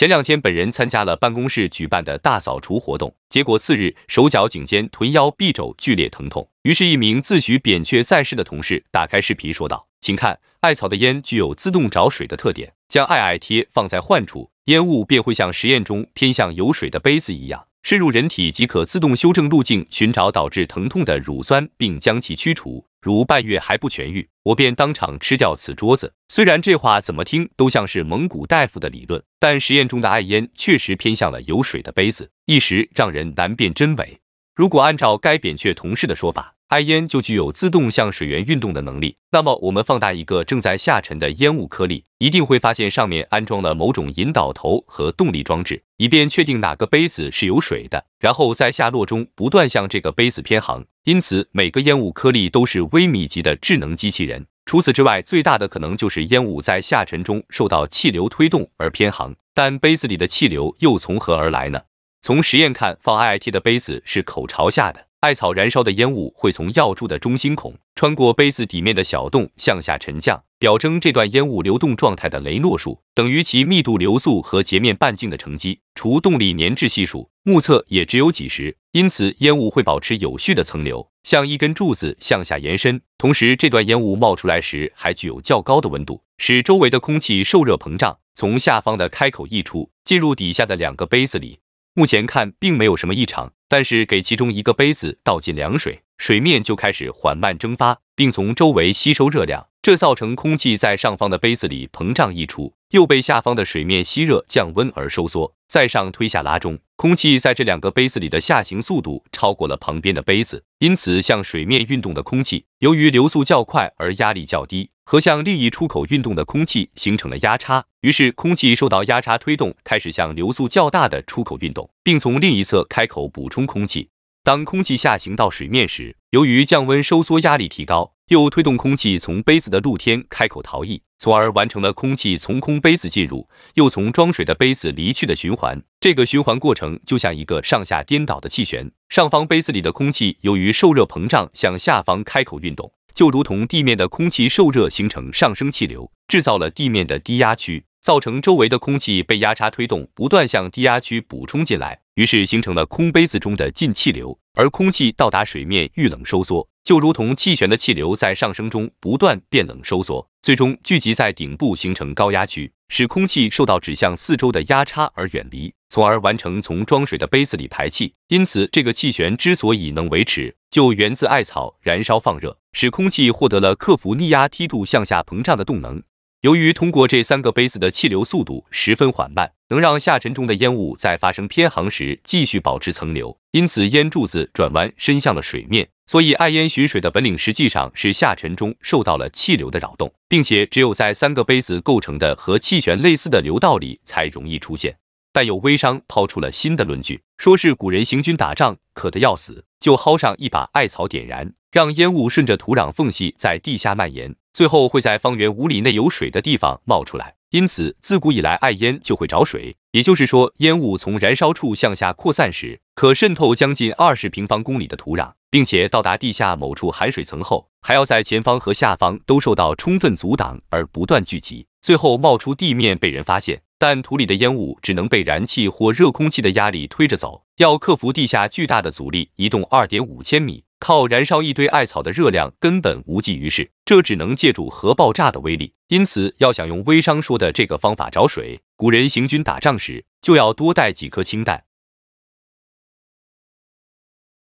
前两天本人参加了办公室举办的大扫除活动，结果次日手脚颈肩臀腰臂肘剧烈疼痛。于是，一名自诩扁鹊在世的同事打开视频说道：“请看，艾草的烟具有自动找水的特点，将艾艾贴放在患处，烟雾便会像实验中偏向有水的杯子一样。”渗入人体即可自动修正路径，寻找导致疼痛的乳酸，并将其驱除。如半月还不痊愈，我便当场吃掉此桌子。虽然这话怎么听都像是蒙古大夫的理论，但实验中的艾烟确实偏向了有水的杯子，一时让人难辨真伪。如果按照该扁鹊同事的说法，艾烟就具有自动向水源运动的能力。那么，我们放大一个正在下沉的烟雾颗粒，一定会发现上面安装了某种引导头和动力装置，以便确定哪个杯子是有水的，然后在下落中不断向这个杯子偏航。因此，每个烟雾颗粒都是微米级的智能机器人。除此之外，最大的可能就是烟雾在下沉中受到气流推动而偏航。但杯子里的气流又从何而来呢？从实验看，放 IIT 的杯子是口朝下的。艾草燃烧的烟雾会从药柱的中心孔穿过杯子底面的小洞向下沉降，表征这段烟雾流动状态的雷诺数等于其密度流速和截面半径的乘积除动力粘滞系数，目测也只有几十，因此烟雾会保持有序的层流，像一根柱子向下延伸。同时，这段烟雾冒出来时还具有较高的温度，使周围的空气受热膨胀，从下方的开口溢出，进入底下的两个杯子里。目前看并没有什么异常，但是给其中一个杯子倒进凉水，水面就开始缓慢蒸发，并从周围吸收热量，这造成空气在上方的杯子里膨胀溢出，又被下方的水面吸热降温而收缩，在上推下拉中。空气在这两个杯子里的下行速度超过了旁边的杯子，因此向水面运动的空气，由于流速较快而压力较低。和向另一出口运动的空气形成了压差，于是空气受到压差推动，开始向流速较大的出口运动，并从另一侧开口补充空气。当空气下行到水面时，由于降温收缩压力提高，又推动空气从杯子的露天开口逃逸，从而完成了空气从空杯子进入，又从装水的杯子离去的循环。这个循环过程就像一个上下颠倒的气旋，上方杯子里的空气由于受热膨胀向下方开口运动。就如同地面的空气受热形成上升气流，制造了地面的低压区，造成周围的空气被压差推动，不断向低压区补充进来，于是形成了空杯子中的进气流。而空气到达水面遇冷收缩，就如同气旋的气流在上升中不断变冷收缩，最终聚集在顶部形成高压区，使空气受到指向四周的压差而远离。从而完成从装水的杯子里排气，因此这个气旋之所以能维持，就源自艾草燃烧放热，使空气获得了克服逆压梯度向下膨胀的动能。由于通过这三个杯子的气流速度十分缓慢，能让下沉中的烟雾在发生偏航时继续保持层流，因此烟柱子转弯伸向了水面。所以，艾烟寻水的本领实际上是下沉中受到了气流的扰动，并且只有在三个杯子构成的和气旋类似的流道里才容易出现。但有微商抛出了新的论据，说是古人行军打仗渴得要死，就薅上一把艾草点燃，让烟雾顺着土壤缝隙在地下蔓延，最后会在方圆五里内有水的地方冒出来。因此，自古以来艾烟就会找水。也就是说，烟雾从燃烧处向下扩散时，可渗透将近二十平方公里的土壤，并且到达地下某处含水层后，还要在前方和下方都受到充分阻挡而不断聚集，最后冒出地面被人发现。但土里的烟雾只能被燃气或热空气的压力推着走，要克服地下巨大的阻力，移动二点五千米，靠燃烧一堆艾草的热量根本无济于事，这只能借助核爆炸的威力。因此，要想用微商说的这个方法找水，古人行军打仗时就要多带几颗氢弹。